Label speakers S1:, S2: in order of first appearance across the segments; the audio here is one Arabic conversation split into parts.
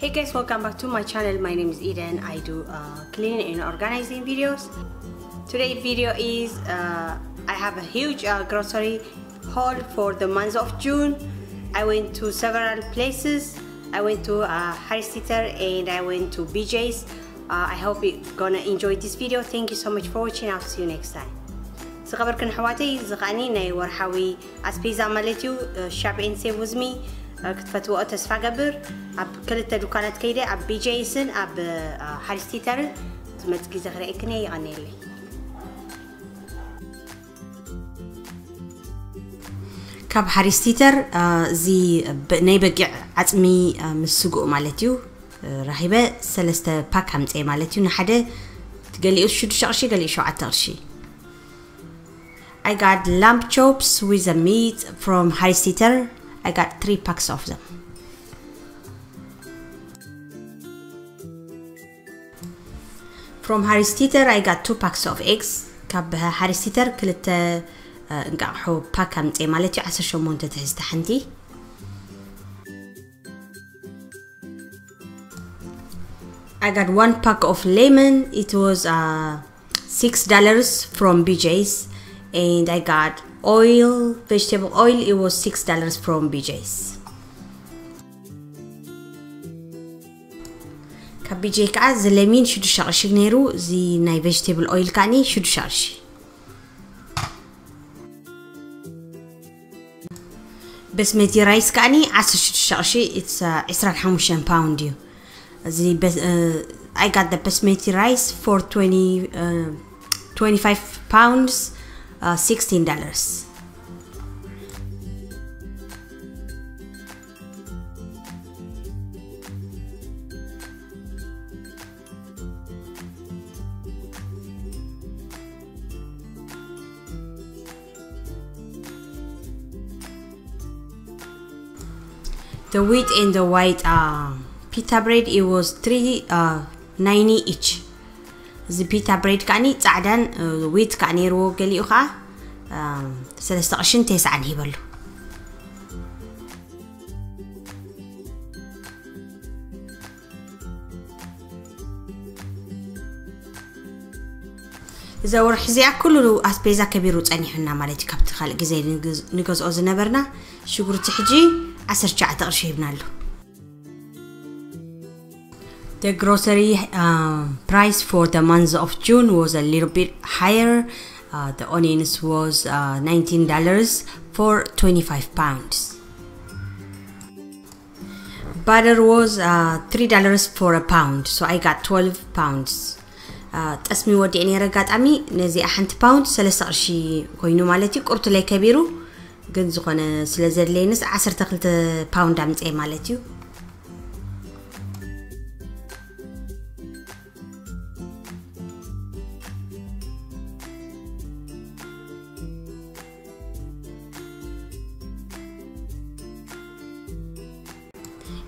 S1: hey guys welcome back to my channel. My name is Eden. I do uh, cleaning and organizing videos. Today video is uh, I have a huge uh, grocery haul for the month of June. I went to several places. I went to uh, Harris Theater and I went to BJ's uh, I hope you're gonna enjoy this video. Thank you so much for watching. I'll see you next time. زغبركن حواتي زغاني ناي ورحاوي أسبيزا مالتيو شاب إنسي with me. كتفتو أتس فاجبر أب كل التدوكانات كيدا أب بي جيسون أب هالستي تر ما تجي زغرة إكني أنيل كاب هالستي تر زي نيبقع عتمي من السوق مالتيو رهيبة سلست باك هم تي مالتيو نحدة تقلي إيش شو شعشي قلي شو عترشي I got lamb chops with a meat from High Sitter. I got three packs of them. From Harris Teeter I got two packs of eggs Kab Harris ካብ ሃሪስ ቲተር packam እንቃቑሑ ፓክ asa show monte 18 ትሕዝቲ handi. I got one pack of lemon. It was uh, six dollars from BJ's, and I got oil, vegetable oil. It was six dollars from BJ's. ካብ ቢጄ ከዓ ዘለሚን ሽዱሽተ ቅርሺ ነይሩ እዚ ናይ ቬጅቴብል ኦይል ከዓኒ ሽዱሽተ ቅርሺ በስሜቲ ራይስ ከዓኒ 16 ቅርሺ 25 ፓውንድ እዩ እዚ the basmati rice for 20, uh, 25 pounds, uh, $16. The wheat and the white uh, pita bread it was 3 uh, 90 each زبيتا بريد كاني تعدن ويت كاني رو قلي أخا سلستقشن تيس عن هبلو إذا ورح زيا كله لو أسبيزا كبير وتأني حنا مالتي كابت خالق زي نجز نجز أوزنا برنا شكر تحجي عسر شعة تقرشي بنالو The grocery uh, price for the month of June was a little bit higher. Uh, the onions was uh, $19 for 25 pounds. Butter was $3 for a pound, so I got 12 pounds. ጠስሚ ወዲአ ነረ ኣጋጣሚ ነዚኣ ሓንቲ ፓውንድ ሰለስተ ቅርሺ ኮይኑ ማለት እዩ ቁርቱ ላይ ከቢሩ ግን ዝኾነ ስለ ዘድለየንስ 12 ፓውንድ ኣምፀ ማለት እዩ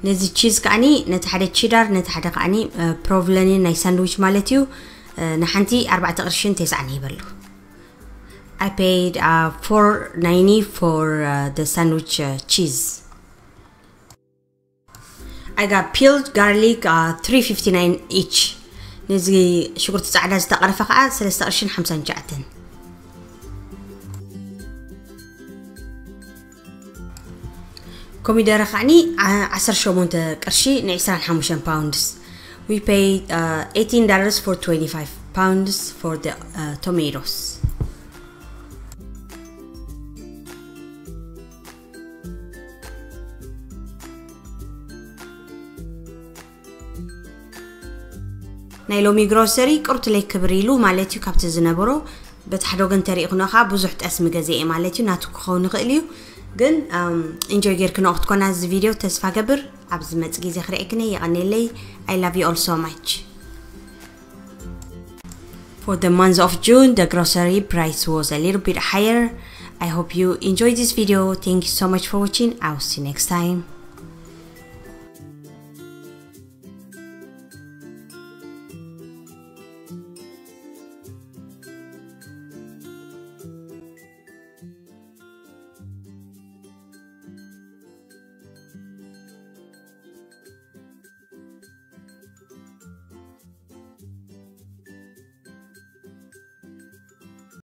S1: ነዚ ቺዝ ከዓኒ ነቲ ሓደ ቺዳር ነቲ ሓደ ከዓኒ ፕሮቭለኒን ናይ ሳንድዊች ማለት እዩ ንሓንቲ بلو I paid uh, 4.90 for uh, the sandwich uh, cheese. I got peeled garlic uh, 3.59 each. نزي شكرت تعالى زتا قرفة قاعد سلسة قرشين حمسة نجعت كومي درخاني عشر شومونت قرشي نعسران حموشان باوندس we paid uh, 18 dollars for 25 pounds for the uh, tomatoes ናይ ሎሚ ግሮሰሪ ቁርት ለይ ክብር ኢሉ ማለት እዩ ካብቲ ዝነበሮ በቲ ሓደ ወገን ተሪእኹኖ ከዓ ብዙሕ ጠስሚ ገዜ ግን um, ኢንጆይ ጌርክን ክትኮና እዚ ቪድዮ ተስፋ ገብር ኣብ ዝመፅእ ግዜ ክርአክነ ይቐኒለይ ኣይ ላቭ ዩ ኦልሶ ማች For the month of June, the grocery price was a little bit higher. I hope you enjoyed this video. Thank you so much for watching. I'll see you next time.